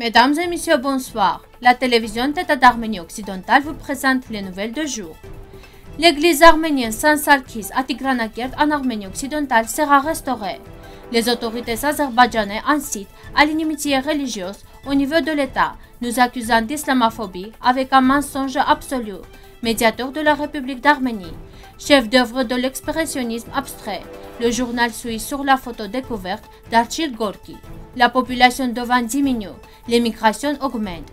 Mesdames et messieurs, bonsoir. La télévision Teta d'Arménie occidentale vous présente les nouvelles de jour. L'église arménienne Saint-Sarkis à Tigranakert en Arménie occidentale sera restaurée. Les autorités azerbaïdjanaises incitent à l'inimitié religieuse au niveau de l'État, nous accusant d'islamophobie avec un mensonge absolu, médiateur de la République d'Arménie, chef d'œuvre de l'expressionnisme abstrait. Le journal suit sur la photo découverte d'Archil Gorky. La population devant diminue, l'émigration augmente.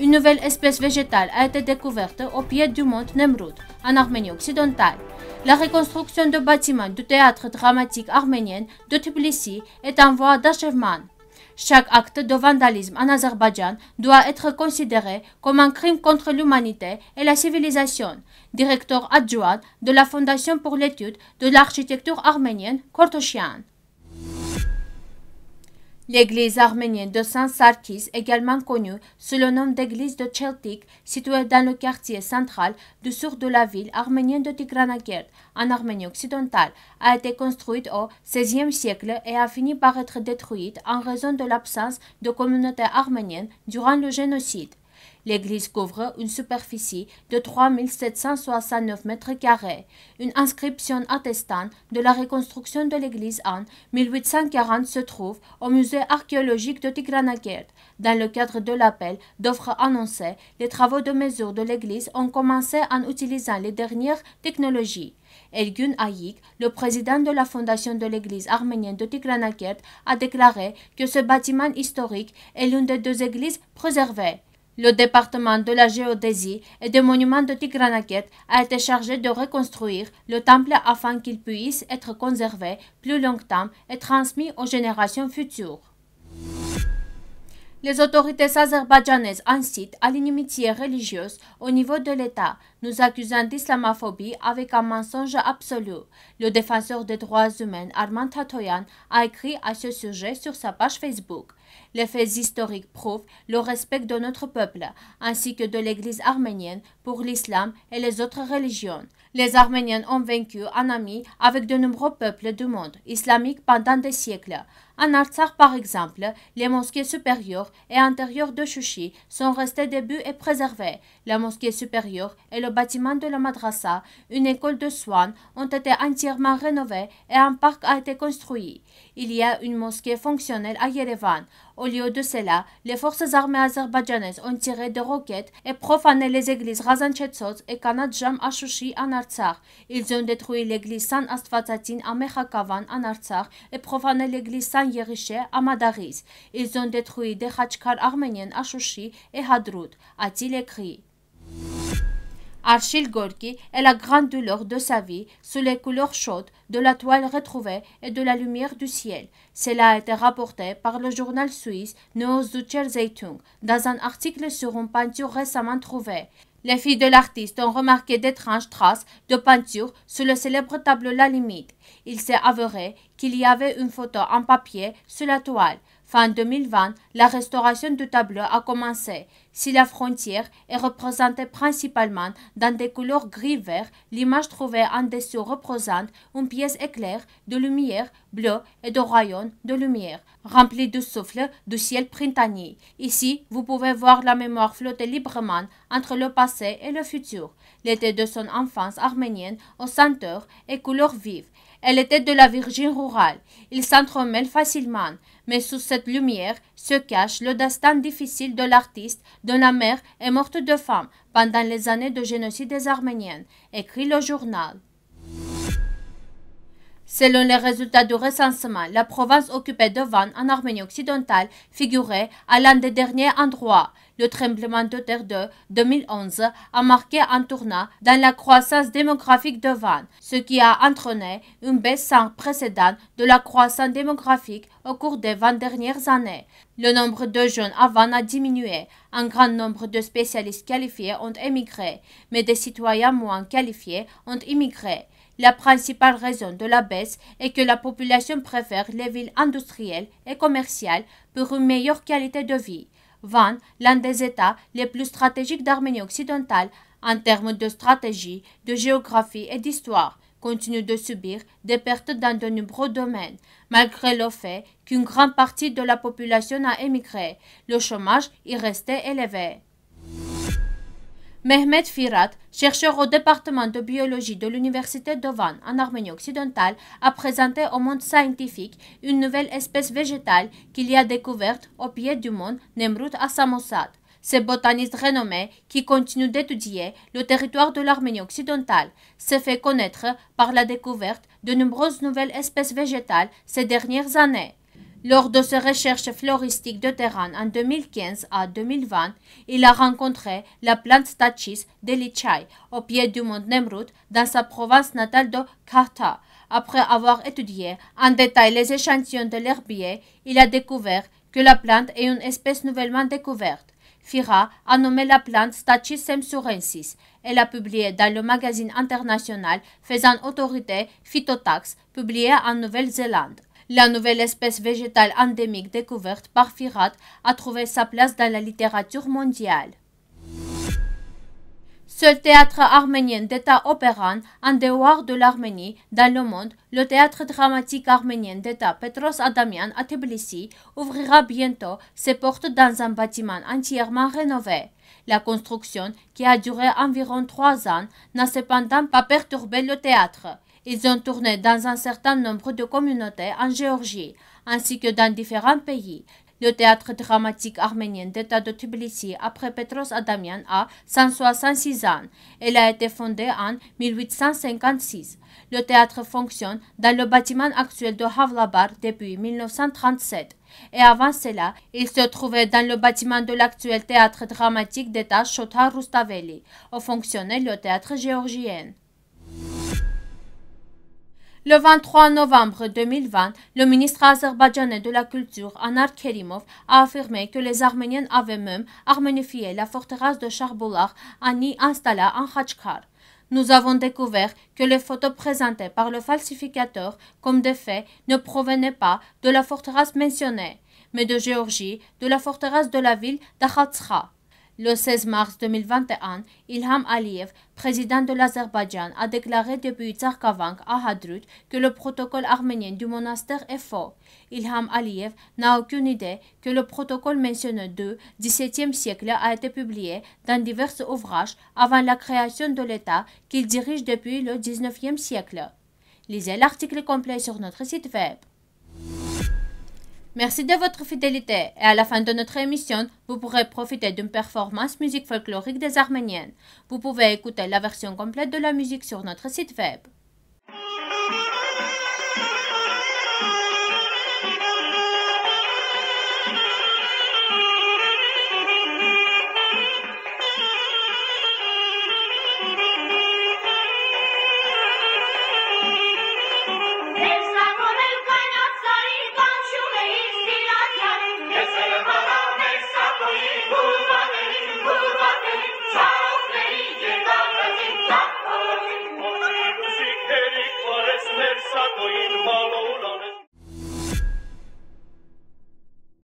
Une nouvelle espèce végétale a été découverte au pied du mont Nemrut, en Arménie occidentale. La reconstruction de bâtiments du théâtre dramatique arménien de Tbilissi est en voie d'achèvement. Chaque acte de vandalisme en Azerbaïdjan doit être considéré comme un crime contre l'humanité et la civilisation. Directeur adjoint de la Fondation pour l'étude de l'architecture arménienne, Kortoshian. L'église arménienne de Saint-Sarkis, également connue sous le nom d'église de Cheltik, située dans le quartier central du sud de la ville arménienne de Tigranakert, en Arménie occidentale, a été construite au XVIe siècle et a fini par être détruite en raison de l'absence de communauté arménienne durant le génocide. L'église couvre une superficie de 3769 mètres carrés. Une inscription attestant de la reconstruction de l'église en 1840 se trouve au musée archéologique de Tigranakert. Dans le cadre de l'appel d'offres annoncé, les travaux de mesure de l'église ont commencé en utilisant les dernières technologies. Elgun Ayik, le président de la fondation de l'église arménienne de Tigranakert, a déclaré que ce bâtiment historique est l'une des deux églises préservées. Le département de la géodésie et des monuments de Tigranakert a été chargé de reconstruire le temple afin qu'il puisse être conservé plus longtemps et transmis aux générations futures. Les autorités azerbaïdjanaises incitent à l'inimitié religieuse au niveau de l'État, nous accusant d'islamophobie avec un mensonge absolu. Le défenseur des droits humains Armand Tatoyan a écrit à ce sujet sur sa page Facebook. Les faits historiques prouvent le respect de notre peuple, ainsi que de l'Église arménienne pour l'islam et les autres religions. Les Arméniens ont vaincu en ami avec de nombreux peuples du monde islamique pendant des siècles. En Artsakh, par exemple, les mosquées supérieures et intérieures de Chouchi sont restées débuts et préservées. La mosquée supérieure et le bâtiment de la madrasa, une école de soins, ont été entièrement rénovés et un parc a été construit. Il y a une mosquée fonctionnelle à Yerevan. օլիոդուսելա, լեֆորսը զաղմե ազեղբաջանես, ոնցիղե դողոկետ, էպխով անել էզեգլիս գազանչեցոց, էկանած ժամ աշուշի անարցախ, իլզոն դետխույի լեգլիսան աստվածածին ամեխակավան անարցախ, էպխով անել էգլիսան եղիշե ամադաղիս, իլզոն դետխույի դեխաչքար աղմենյան աշուշի էհադրուտ, ածիլ էքրի։ Archil Gorky est la grande douleur de sa vie sous les couleurs chaudes de la toile retrouvée et de la lumière du ciel. Cela a été rapporté par le journal suisse Zucher Zeitung dans un article sur une peinture récemment trouvée. Les filles de l'artiste ont remarqué d'étranges traces de peinture sur le célèbre tableau La Limite. Il s'est avéré qu'il y avait une photo en papier sur la toile. Fin 2020, la restauration du tableau a commencé. Si la frontière est représentée principalement dans des couleurs gris-vert, l'image trouvée en dessous représente une pièce éclair de lumière bleue et de rayons de lumière, remplie de souffle du ciel printanier. Ici, vous pouvez voir la mémoire flotter librement entre le passé et le futur. L'été de son enfance arménienne aux senteurs et couleurs vives. Elle était de la Virginie rurale. Il s'entremêle facilement, mais sous cette lumière se cache le destin difficile de l'artiste dont la mère est morte de faim pendant les années de génocide des Arméniens, écrit le journal. Selon les résultats du recensement, la province occupée de Van en Arménie occidentale figurait à l'un des derniers endroits. Le tremblement de terre de 2011 a marqué un tournant dans la croissance démographique de Van, ce qui a entraîné une baisse sans précédent de la croissance démographique au cours des 20 dernières années. Le nombre de jeunes à Van a diminué. Un grand nombre de spécialistes qualifiés ont émigré, mais des citoyens moins qualifiés ont immigré. La principale raison de la baisse est que la population préfère les villes industrielles et commerciales pour une meilleure qualité de vie. Van, l'un des États les plus stratégiques d'Arménie occidentale en termes de stratégie, de géographie et d'histoire, continue de subir des pertes dans de nombreux domaines, malgré le fait qu'une grande partie de la population a émigré. Le chômage y restait élevé. Mehmet Firat, chercheur au département de biologie de l'université de Van en Arménie occidentale, a présenté au monde scientifique une nouvelle espèce végétale qu'il y a découverte au pied du monde Nemrut à Samosad. Ce botaniste renommé, qui continue d'étudier le territoire de l'Arménie occidentale, s'est fait connaître par la découverte de nombreuses nouvelles espèces végétales ces dernières années. Lors de ses recherches floristiques de terrain en 2015 à 2020, il a rencontré la plante Stachys delichai au pied du mont Nemrut dans sa province natale de Kahta. Après avoir étudié en détail les échantillons de l'herbier, il a découvert que la plante est une espèce nouvellement découverte. FIRA a nommé la plante Stachys semsurensis. Elle a publié dans le magazine international faisant autorité Phytotax, publié en Nouvelle-Zélande. La nouvelle espèce végétale endémique découverte par Firat a trouvé sa place dans la littérature mondiale. Seul théâtre arménien d'État opérant en dehors de l'Arménie dans le monde, le théâtre dramatique arménien d'État Petros Adamian à Tbilissi ouvrira bientôt ses portes dans un bâtiment entièrement rénové. La construction, qui a duré environ trois ans, n'a cependant pas perturbé le théâtre. Ils ont tourné dans un certain nombre de communautés en Géorgie, ainsi que dans différents pays. Le théâtre dramatique arménien d'État de Tbilissi après Petros Adamian a 166 ans. Elle a été fondée en 1856. Le théâtre fonctionne dans le bâtiment actuel de Havlabar depuis 1937. Et avant cela, il se trouvait dans le bâtiment de l'actuel théâtre dramatique d'État Shota Rustaveli, où fonctionnait le théâtre géorgien. Le 23 novembre 2020, le ministre azerbaïdjanais de la Culture, Anar Kerimov, a affirmé que les Arméniens avaient même arménifié la forteresse de Charboular en y installant un Khachkar. Nous avons découvert que les photos présentées par le falsificateur comme des faits ne provenaient pas de la forteresse mentionnée, mais de Géorgie, de la forteresse de la ville d'Akhatskha. Le 16 mars 2021, Ilham Aliyev, président de l'Azerbaïdjan, a déclaré depuis Tsarkavank à Hadrut que le protocole arménien du monastère est faux. Ilham Aliyev n'a aucune idée que le protocole mentionné du XVIIe siècle a été publié dans divers ouvrages avant la création de l'État qu'il dirige depuis le XIXe siècle. Lisez l'article complet sur notre site web. Merci de votre fidélité et à la fin de notre émission, vous pourrez profiter d'une performance musique folklorique des Arméniennes. Vous pouvez écouter la version complète de la musique sur notre site web. Faithful